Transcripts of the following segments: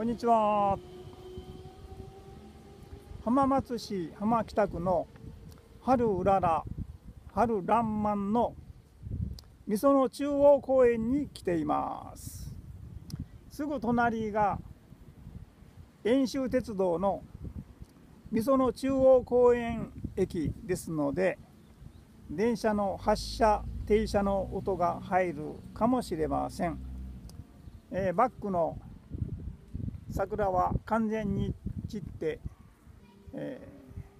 こんにちは。浜松市浜北区の春うらら春らんまんのみその中央公園に来ています。すぐ隣が遠州鉄道のみその中央公園駅ですので電車の発車停車の音が入るかもしれません、えー、バックの桜は完全に散って、え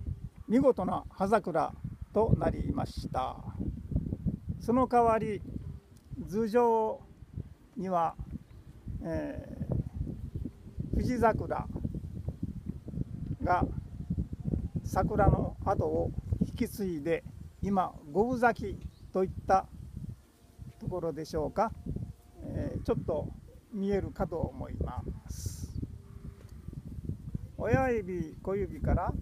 ー、見事な葉桜となりました。その代わり頭上には、えー、富士桜が桜の後を引き継いで今五分咲きといったところでしょうか、えー、ちょっと見えるかと思います。親指小指から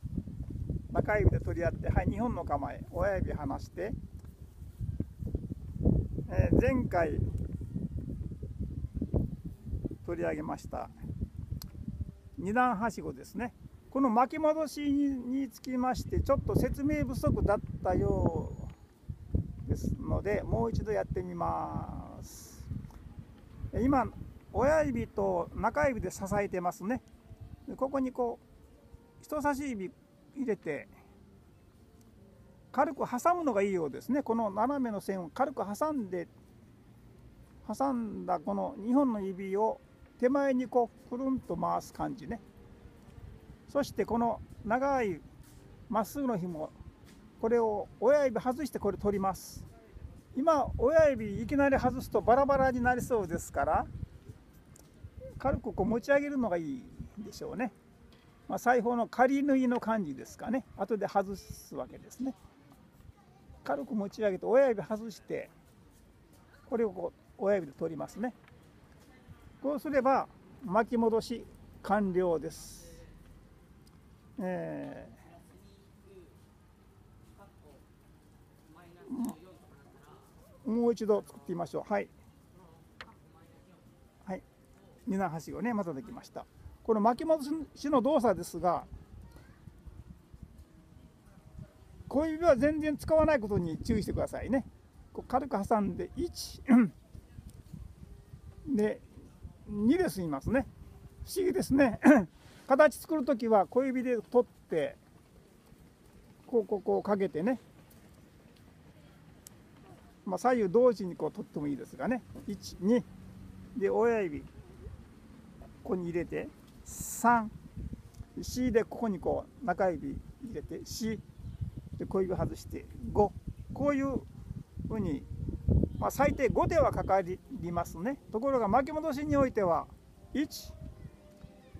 中指で取り合ってはい2本の構え親指離して、えー、前回取り上げました二段はしごですね。この巻き戻しにつきましてちょっと説明不足だったようですのでもう一度やってみます。今親指と中指で支えてますね。でここにこう人差し指入れて軽く挟むのがいいようですね。この斜めの線を軽く挟んで挟んだこの2本の指を手前にこうくるんと回す感じね。そしてこの長いまっすぐの紐これを親指外してこれ取ります。今親指いきなり外すとバラバラになりそうですから軽くこう持ち上げるのがいい。でしょうね、まあ、裁縫の仮縫いの感じですかね。後で外すわけですね。軽く持ち上げて親指外してこれをこう親指で取りますね。こうすれば巻き戻し完了です、えー、もう一度作ってみましょう。はい。はい。二段はしごねまたできました。この巻き戻しの動作ですが小指は全然使わないことに注意してくださいね。こう軽く挟んで1で2で済みますね。不思議ですね。形作る時は小指で取ってこうこうこうかけてね。まあ、左右同時にこう取ってもいいですがね。12で親指ここに入れて。3C でここにこう中指入れて C で小指外して5こういうふうに、まあ、最低5手はかかりますね。ところが巻き戻しにおいては1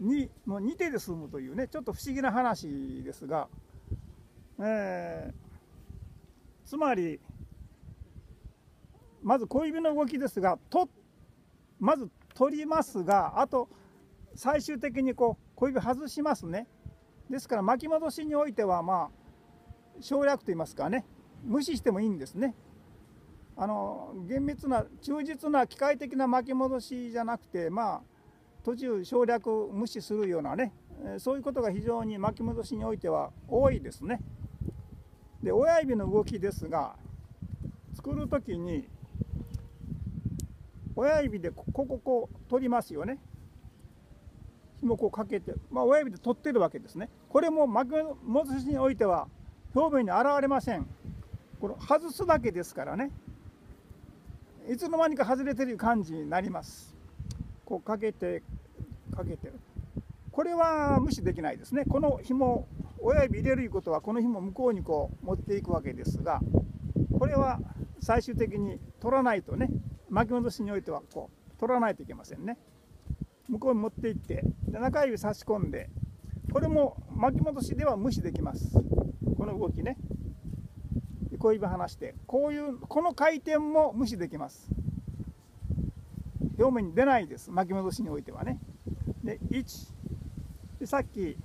2の2手で済むというねちょっと不思議な話ですが、えー、つまりまず小指の動きですがとまず取りますがあと最終的にこう小指外しますね。ですから巻き戻しにおいてはまあ省略と言いますかね。無視してもいいんですね。あの厳密な忠実な機械的な巻き戻しじゃなくてまあ途中省略無視するようなねそういうことが非常に巻き戻しにおいては多いですね。で親指の動きですが作る時に親指でこここう取りますよね。紐こうかけて、まあ、親指で取ってるわけですね。これも巻き戻しにおいては表面に現れません。この外すだけですからね。いつの間にか外れてる感じになります。こうかけてかけて。これは無視できないですね。この紐親指入れるいうことはこの紐向こうにこう持っていくわけですがこれは最終的に取らないとね巻き戻しにおいてはこう取らないといけませんね。向こうに持っていって中指差し込んでこれも巻き戻しでは無視できます。この動きね。小指離してこういうこの回転も無視できます。表面に出ないです。巻き戻しにおいてはね。で1でさっき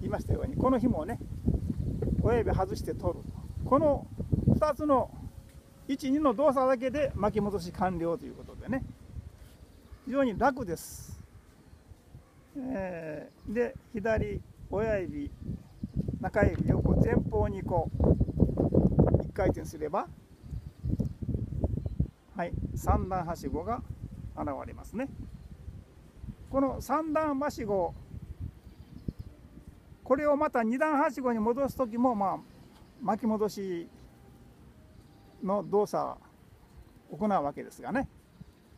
言いましたようにこの紐をね親指外して取るこの2つの12の動作だけで巻き戻し完了ということ。非常に楽です。えー、で左親指中指横前方にこう1回転すればはい三段はしごが現れますね。この三段はしごこれをまた二段はしごに戻す時もまあ巻き戻しの動作を行うわけですがね。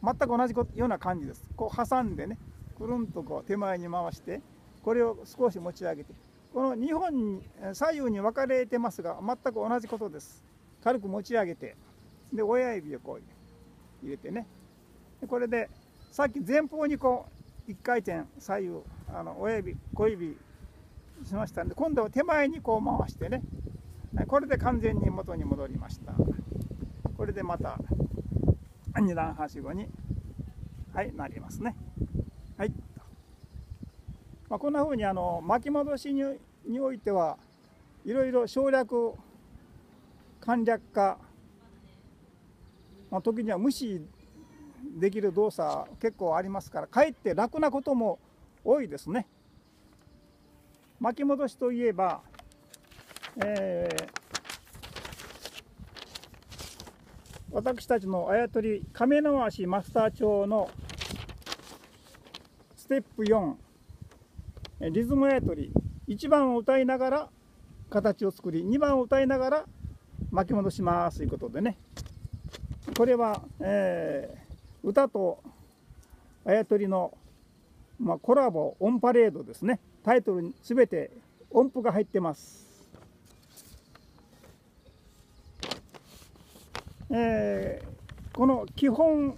全く同じような感じです。こう挟んでねくるんとこう手前に回してこれを少し持ち上げてこの2本に左右に分かれてますが全く同じことです。軽く持ち上げてで親指をこう入れてね。これでさっき前方にこう1回転左右あの親指小指しましたんで今度は手前にこう回してね。これで完全に元に戻りました。これでまた2段はしごに、はい、なりますねはいまあ、こんなふうにあの巻き戻しににおいてはいろいろ省略簡略化、まあ、時には無視できる動作結構ありますからかえって楽なことも多いですね。巻き戻しといえば、えー、私たちのあやとり亀の足マスター帳のステップ4リズムあやとり。1番を歌いながら形を作り2番を歌いながら巻き戻します。ということでね。これは、えー、歌とあやとりの、まあ、コラボオンパレードですね。タイトルに全て音符が入ってます。えー、この基本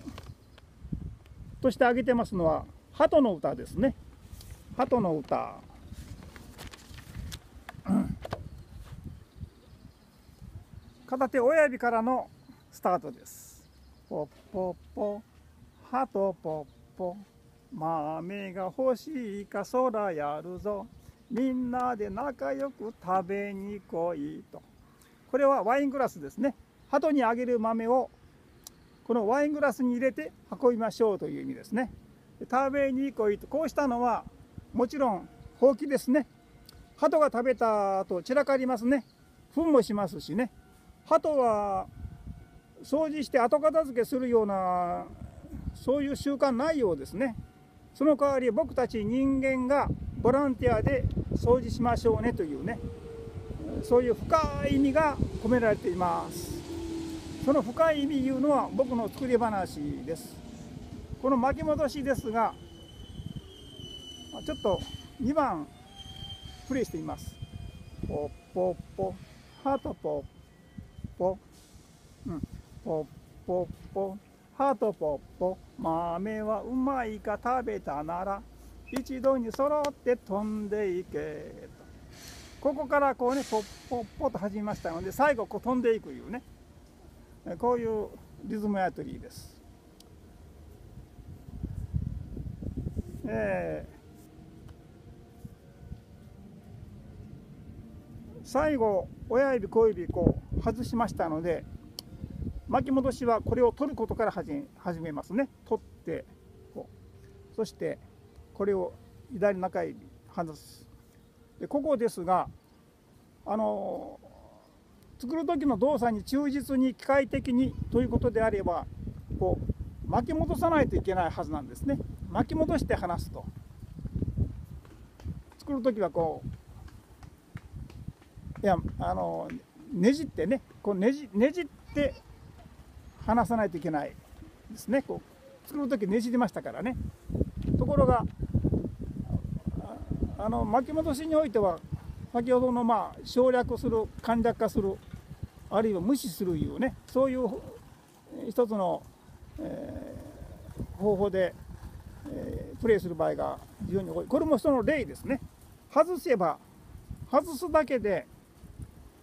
として挙げてますのは鳩の歌ですね。鳩の歌。片手親指からのスタートです。ポッポッポ鳩ポッポ。豆が欲しいか空やるぞ。みんなで仲良く食べに来いと。これはワイングラスですね。鳩にあげる豆をこのワイングラスに入れて運びましょうという意味ですね。食べに来いとこうしたのはもちろんほうきですね。鳩が食べた後散らかりますね。糞もしますしね。鳩は掃除して後片付けするようなそういう習慣ないようですね。その代わり僕たち人間がボランティアで掃除しましょうねというね。そういう深い意味が込められています。その深い意味いうのは僕の作り話ですこの巻き戻しですがちょっと2番プレイしてみます。ポッポッポ、ハートポッポ、うん、ポッポッポ、ハートポッポ、豆はうまいか食べたなら、一度に揃って飛んでいけと。ここからこうね、ポッポッポと始めましたので、最後こう飛んでいくいうね、こういうリズムやとりです。えー最後親指小指こう外しましたので巻き戻しはこれを取ることから始めますね。取ってこう。そしてこれを左中指外す。でここですがあの作る時の動作に忠実に機械的にということであればこう巻き戻さないといけないはずなんですね。巻き戻して離すと。作る時はこういやあのねじってねこうねじねじって離さないといけないですね。こう作る時ねじりましたからね。ところがあの巻き戻しにおいては先ほどのまあ省略する簡略化するあるいは無視するいうねそういう一つの、えー、方法で、えー、プレイする場合が非常に多い。これもその例ですね。外せば外すだけで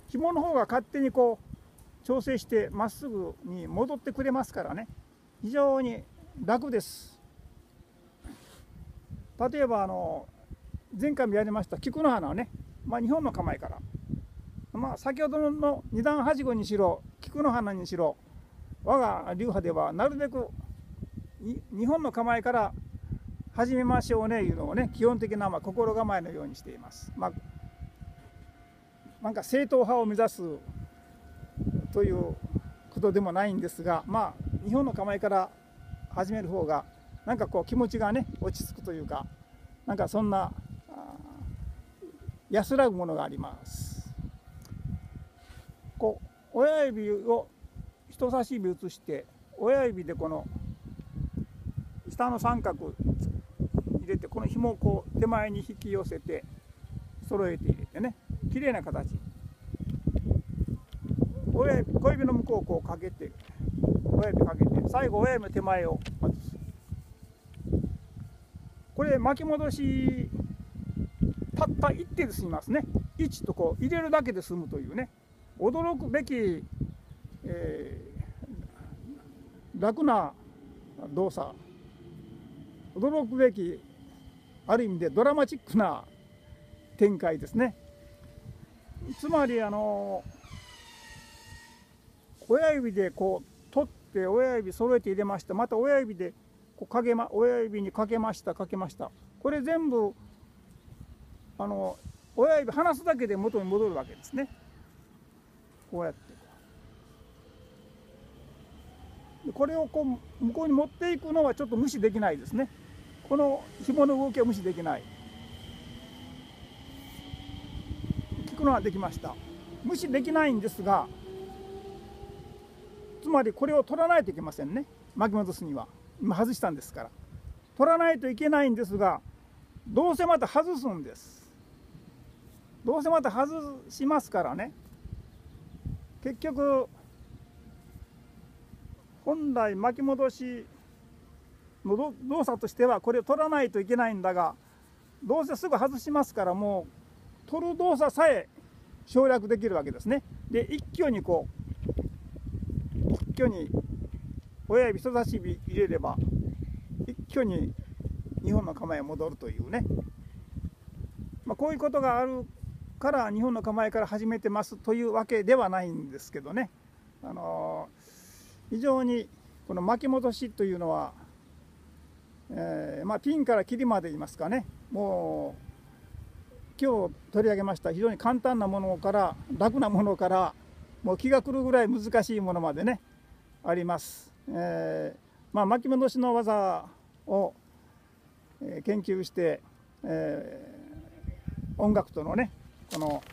紐の方が勝手にこう調整してまっすぐに戻ってくれますからね。非常に楽です。例えばあの前回もやりました菊の花ね、まあ、日本の構えから、まあ、先ほどの二段はしごにしろ菊の花にしろ我が流派ではなるべく日本の構えから始めましょうねいうのをね基本的なまあ心構えのようにしています。まあ、なんか正統派を目指すということでもないんですがまあ日本の構えから始める方がなんかこう気持ちがね落ち着くというかなんかそんな安らぐものがあります。こう親指を人差し指移して親指でこの下の三角入れてこの紐をこう手前に引き寄せて揃えて入れてね綺麗な形。親指小指の向こうをこうかけて親指かけて最後親指の手前をこれ巻き戻したった1手で済みますね。1とこう入れるだけで済むというね。驚くべき、えー、楽な動作。驚くべきある意味でドラマチックな展開ですね。つまりあの親指でこう取って親指揃えて入れました。また親指でこうかけま親指にかけましたかけました。これ全部あの親指離すだけで元に戻るわけですね。こうやって。これをこう向こうに持っていくのはちょっと無視できないですね。この紐の動きを無視できない。聞くのはできました。無視できないんですがつまりこれを取らないといけませんね。巻き戻すには。今外したんですから。取らないといけないんですがどうせまた外すんです。どうせまた外しますからね。結局本来巻き戻しの動作としてはこれを取らないといけないんだがどうせすぐ外しますからもう取る動作さえ省略できるわけですね。で一挙にこう一挙に親指人差し指入れれば一挙に日本の構えへ戻るというね、まあ、こういうことがあるから日本の構えから始めてますというわけではないんですけどね、あの非常にこの巻き戻しというのは、えー、まあ、ピンから切りまで言いますかねもう今日取り上げました非常に簡単なものから楽なものからもう気が狂うぐらい難しいものまでねあります。えー、まあ、巻き戻しの技を研究して、えー、音楽とのねこの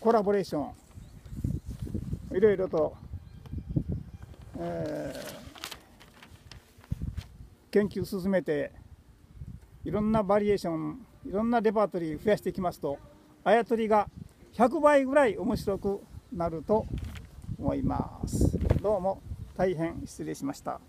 コラボレーションいろいろと、えー、研究進めていろんなバリエーションいろんなレパートリー増やしていきますとあやとりが100倍ぐらい面白くなると思います。どうも大変失礼しました。